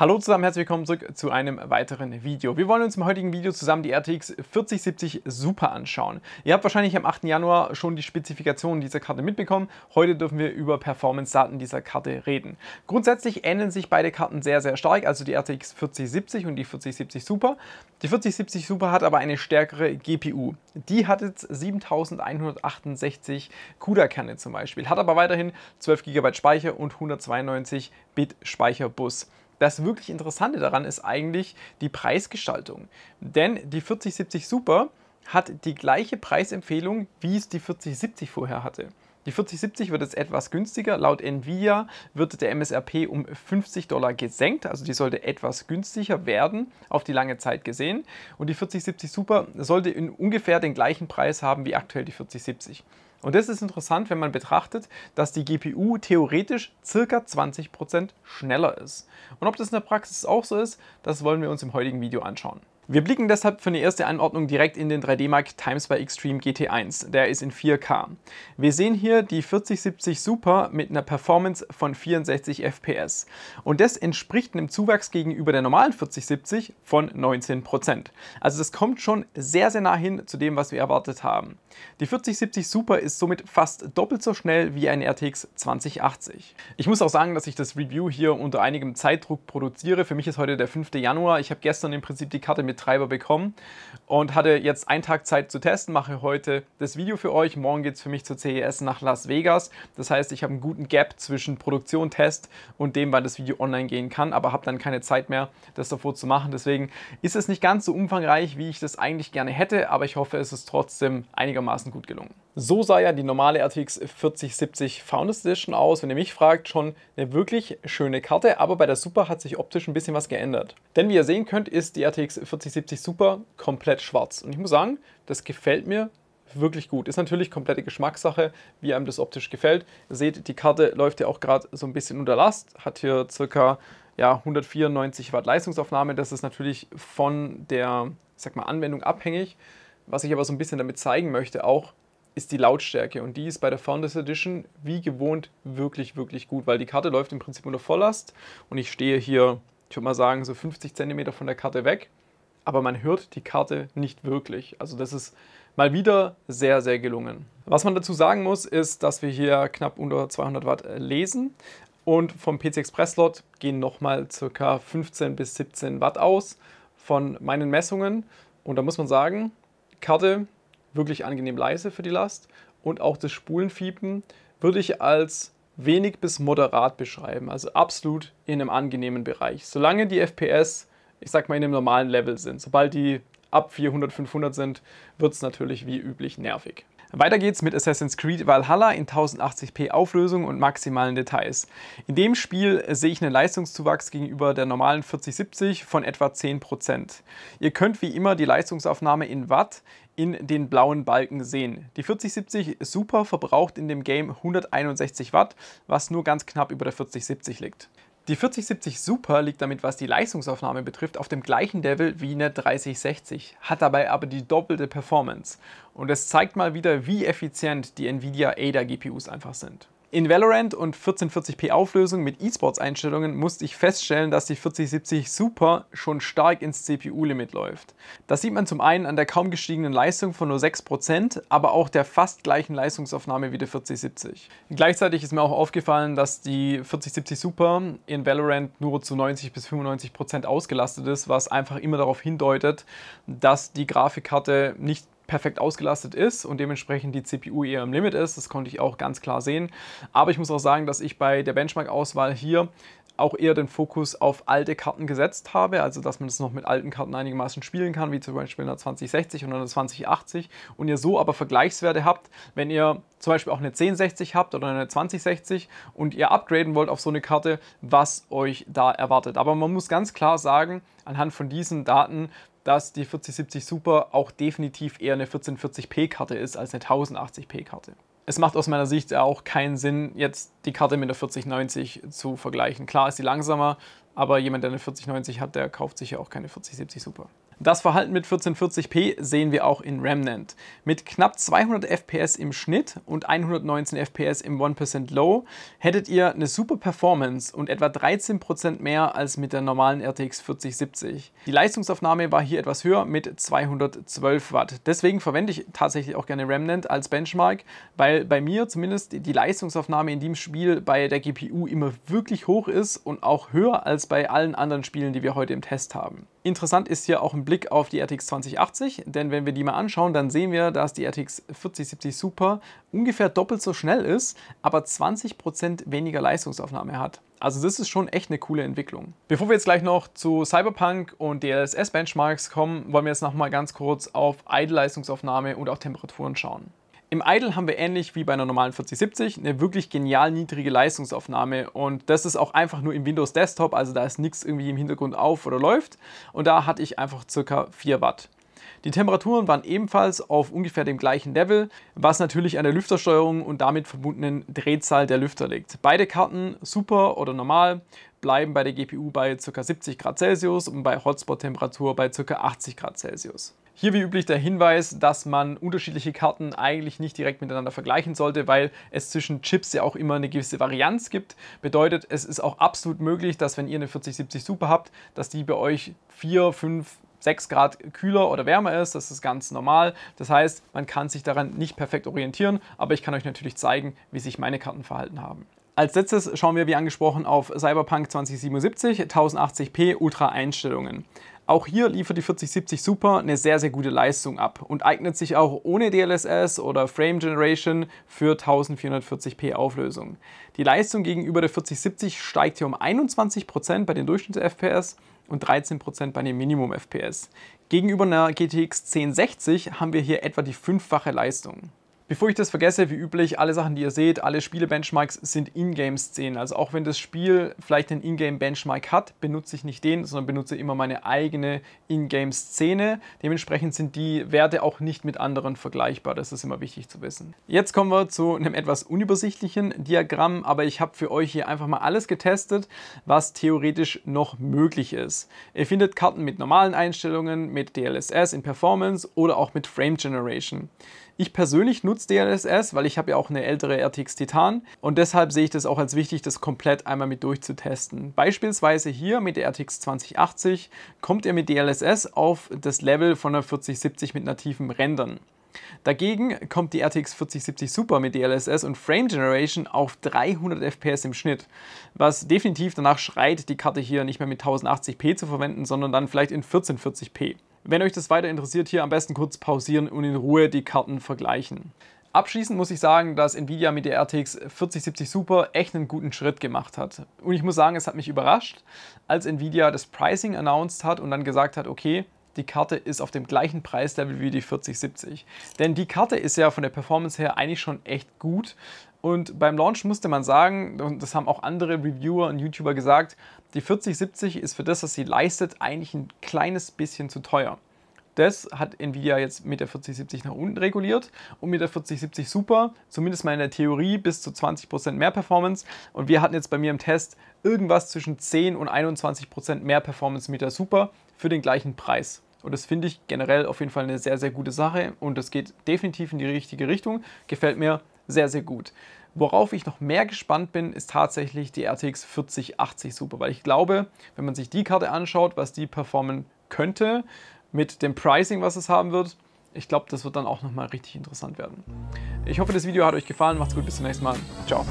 Hallo zusammen, herzlich willkommen zurück zu einem weiteren Video. Wir wollen uns im heutigen Video zusammen die RTX 4070 Super anschauen. Ihr habt wahrscheinlich am 8. Januar schon die Spezifikationen dieser Karte mitbekommen. Heute dürfen wir über Performance-Daten dieser Karte reden. Grundsätzlich ähneln sich beide Karten sehr, sehr stark, also die RTX 4070 und die 4070 Super. Die 4070 Super hat aber eine stärkere GPU. Die hat jetzt 7168 CUDA-Kerne zum Beispiel, hat aber weiterhin 12 GB Speicher und 192 Bit Speicherbus. Das wirklich Interessante daran ist eigentlich die Preisgestaltung. Denn die 4070 Super hat die gleiche Preisempfehlung, wie es die 4070 vorher hatte. Die 4070 wird jetzt etwas günstiger. Laut Nvidia wird der MSRP um 50 Dollar gesenkt, also die sollte etwas günstiger werden, auf die lange Zeit gesehen. Und die 4070 Super sollte in ungefähr den gleichen Preis haben wie aktuell die 4070. Und das ist interessant, wenn man betrachtet, dass die GPU theoretisch circa 20% schneller ist. Und ob das in der Praxis auch so ist, das wollen wir uns im heutigen Video anschauen. Wir blicken deshalb für eine erste Anordnung direkt in den 3D Mark Times by Extreme GT1. Der ist in 4K. Wir sehen hier die 4070 Super mit einer Performance von 64 FPS. Und das entspricht einem Zuwachs gegenüber der normalen 4070 von 19%. Also das kommt schon sehr, sehr nah hin zu dem, was wir erwartet haben. Die 4070 Super ist somit fast doppelt so schnell wie ein RTX 2080. Ich muss auch sagen, dass ich das Review hier unter einigem Zeitdruck produziere. Für mich ist heute der 5. Januar. Ich habe gestern im Prinzip die Karte mit Treiber bekommen und hatte jetzt einen Tag Zeit zu testen, mache heute das Video für euch. Morgen geht es für mich zur CES nach Las Vegas. Das heißt, ich habe einen guten Gap zwischen Produktion, Test und dem, wann das Video online gehen kann, aber habe dann keine Zeit mehr, das davor zu machen. Deswegen ist es nicht ganz so umfangreich, wie ich das eigentlich gerne hätte, aber ich hoffe, es ist trotzdem einigermaßen gut gelungen. So sah ja die normale RTX 4070 Founders Edition aus. Wenn ihr mich fragt, schon eine wirklich schöne Karte, aber bei der Super hat sich optisch ein bisschen was geändert. Denn wie ihr sehen könnt, ist die RTX 4070 Super komplett schwarz. Und ich muss sagen, das gefällt mir wirklich gut. Ist natürlich komplette Geschmackssache, wie einem das optisch gefällt. Ihr seht, die Karte läuft ja auch gerade so ein bisschen unter Last, hat hier circa ja, 194 Watt Leistungsaufnahme. Das ist natürlich von der sag mal, Anwendung abhängig. Was ich aber so ein bisschen damit zeigen möchte, auch ist die Lautstärke und die ist bei der Founders Edition wie gewohnt wirklich, wirklich gut, weil die Karte läuft im Prinzip unter Volllast und ich stehe hier, ich würde mal sagen, so 50 cm von der Karte weg, aber man hört die Karte nicht wirklich. Also das ist mal wieder sehr, sehr gelungen. Was man dazu sagen muss, ist, dass wir hier knapp unter 200 Watt lesen und vom PC Express Slot gehen nochmal ca. 15 bis 17 Watt aus von meinen Messungen und da muss man sagen, Karte wirklich angenehm leise für die Last und auch das Spulenfiepen würde ich als wenig bis moderat beschreiben, also absolut in einem angenehmen Bereich. Solange die FPS, ich sag mal, in einem normalen Level sind. Sobald die ab 400, 500 sind, wird es natürlich wie üblich nervig. Weiter geht's mit Assassin's Creed Valhalla in 1080p Auflösung und maximalen Details. In dem Spiel sehe ich einen Leistungszuwachs gegenüber der normalen 4070 von etwa 10%. Ihr könnt wie immer die Leistungsaufnahme in Watt in den blauen Balken sehen. Die 4070 Super verbraucht in dem Game 161 Watt, was nur ganz knapp über der 4070 liegt. Die 4070 Super liegt damit, was die Leistungsaufnahme betrifft, auf dem gleichen Level wie eine 3060, hat dabei aber die doppelte Performance. Und es zeigt mal wieder, wie effizient die Nvidia Ada GPUs einfach sind. In Valorant und 1440p Auflösung mit E-Sports-Einstellungen musste ich feststellen, dass die 4070 Super schon stark ins CPU-Limit läuft. Das sieht man zum einen an der kaum gestiegenen Leistung von nur 6%, aber auch der fast gleichen Leistungsaufnahme wie der 4070. Gleichzeitig ist mir auch aufgefallen, dass die 4070 Super in Valorant nur zu 90 bis 95% ausgelastet ist, was einfach immer darauf hindeutet, dass die Grafikkarte nicht perfekt ausgelastet ist und dementsprechend die CPU eher im Limit ist. Das konnte ich auch ganz klar sehen. Aber ich muss auch sagen, dass ich bei der Benchmark-Auswahl hier auch eher den Fokus auf alte Karten gesetzt habe, also dass man das noch mit alten Karten einigermaßen spielen kann, wie zum Beispiel in der 2060 und einer 2080 und ihr so aber Vergleichswerte habt, wenn ihr zum Beispiel auch eine 1060 habt oder eine 2060 und ihr upgraden wollt auf so eine Karte, was euch da erwartet. Aber man muss ganz klar sagen, anhand von diesen Daten, dass die 4070 Super auch definitiv eher eine 1440p-Karte ist als eine 1080p-Karte. Es macht aus meiner Sicht auch keinen Sinn, jetzt die Karte mit der 4090 zu vergleichen. Klar ist sie langsamer, aber jemand, der eine 4090 hat, der kauft sich ja auch keine 4070 Super. Das Verhalten mit 1440p sehen wir auch in Remnant. Mit knapp 200 FPS im Schnitt und 119 FPS im 1% Low hättet ihr eine super Performance und etwa 13% mehr als mit der normalen RTX 4070. Die Leistungsaufnahme war hier etwas höher mit 212 Watt. Deswegen verwende ich tatsächlich auch gerne Remnant als Benchmark, weil bei mir zumindest die Leistungsaufnahme in dem Spiel bei der GPU immer wirklich hoch ist und auch höher als bei allen anderen Spielen, die wir heute im Test haben. Interessant ist hier auch ein Blick auf die RTX 2080, denn wenn wir die mal anschauen, dann sehen wir, dass die RTX 4070 Super ungefähr doppelt so schnell ist, aber 20% weniger Leistungsaufnahme hat. Also das ist schon echt eine coole Entwicklung. Bevor wir jetzt gleich noch zu Cyberpunk und DLSS Benchmarks kommen, wollen wir jetzt noch mal ganz kurz auf Idle-Leistungsaufnahme und auch Temperaturen schauen. Im Idle haben wir ähnlich wie bei einer normalen 4070 eine wirklich genial niedrige Leistungsaufnahme und das ist auch einfach nur im Windows Desktop, also da ist nichts irgendwie im Hintergrund auf oder läuft und da hatte ich einfach ca. 4 Watt. Die Temperaturen waren ebenfalls auf ungefähr dem gleichen Level, was natürlich an der Lüftersteuerung und damit verbundenen Drehzahl der Lüfter liegt. Beide Karten, super oder normal, bleiben bei der GPU bei ca. 70 Grad Celsius und bei Hotspot-Temperatur bei ca. 80 Grad Celsius. Hier wie üblich der Hinweis, dass man unterschiedliche Karten eigentlich nicht direkt miteinander vergleichen sollte, weil es zwischen Chips ja auch immer eine gewisse Varianz gibt. Bedeutet, es ist auch absolut möglich, dass wenn ihr eine 4070 Super habt, dass die bei euch 4, 5, 6 Grad kühler oder wärmer ist. Das ist ganz normal. Das heißt, man kann sich daran nicht perfekt orientieren, aber ich kann euch natürlich zeigen, wie sich meine Karten verhalten haben. Als letztes schauen wir wie angesprochen auf Cyberpunk 2077 1080p Ultra Einstellungen. Auch hier liefert die 4070 Super eine sehr, sehr gute Leistung ab und eignet sich auch ohne DLSS oder Frame Generation für 1440p Auflösung. Die Leistung gegenüber der 4070 steigt hier um 21% bei den Durchschnitts-FPS und 13% bei den Minimum-FPS. Gegenüber einer GTX 1060 haben wir hier etwa die fünffache Leistung. Bevor ich das vergesse, wie üblich, alle Sachen, die ihr seht, alle Spiele-Benchmarks sind Ingame-Szenen. Also auch wenn das Spiel vielleicht einen Ingame-Benchmark hat, benutze ich nicht den, sondern benutze immer meine eigene Ingame-Szene. Dementsprechend sind die Werte auch nicht mit anderen vergleichbar. Das ist immer wichtig zu wissen. Jetzt kommen wir zu einem etwas unübersichtlichen Diagramm, aber ich habe für euch hier einfach mal alles getestet, was theoretisch noch möglich ist. Ihr findet Karten mit normalen Einstellungen, mit DLSS in Performance oder auch mit Frame Generation. Ich persönlich nutze DLSS, weil ich habe ja auch eine ältere RTX Titan und deshalb sehe ich das auch als wichtig, das komplett einmal mit durchzutesten. Beispielsweise hier mit der RTX 2080 kommt ihr mit DLSS auf das Level von der 4070 mit nativen Rändern. Dagegen kommt die RTX 4070 Super mit DLSS und Frame Generation auf 300 FPS im Schnitt, was definitiv danach schreit, die Karte hier nicht mehr mit 1080p zu verwenden, sondern dann vielleicht in 1440p. Wenn euch das weiter interessiert, hier am besten kurz pausieren und in Ruhe die Karten vergleichen. Abschließend muss ich sagen, dass Nvidia mit der RTX 4070 Super echt einen guten Schritt gemacht hat. Und ich muss sagen, es hat mich überrascht, als Nvidia das Pricing announced hat und dann gesagt hat, okay, die Karte ist auf dem gleichen Preislevel wie die 4070. Denn die Karte ist ja von der Performance her eigentlich schon echt gut. Und beim Launch musste man sagen, und das haben auch andere Reviewer und YouTuber gesagt, die 4070 ist für das, was sie leistet, eigentlich ein kleines bisschen zu teuer. Das hat Nvidia jetzt mit der 4070 nach unten reguliert und mit der 4070 Super, zumindest mal in der Theorie, bis zu 20% mehr Performance. Und wir hatten jetzt bei mir im Test irgendwas zwischen 10 und 21% mehr Performance mit der Super für den gleichen Preis. Und das finde ich generell auf jeden Fall eine sehr, sehr gute Sache und das geht definitiv in die richtige Richtung. Gefällt mir sehr, sehr gut. Worauf ich noch mehr gespannt bin, ist tatsächlich die RTX 4080 Super, weil ich glaube, wenn man sich die Karte anschaut, was die performen könnte, mit dem Pricing, was es haben wird, ich glaube, das wird dann auch nochmal richtig interessant werden. Ich hoffe, das Video hat euch gefallen. Macht's gut, bis zum nächsten Mal. Ciao.